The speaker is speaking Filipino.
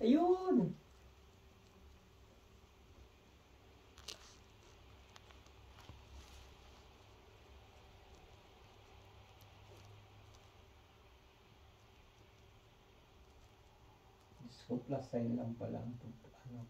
Ayun! Diyos plus sign lang pala ano. Kailangan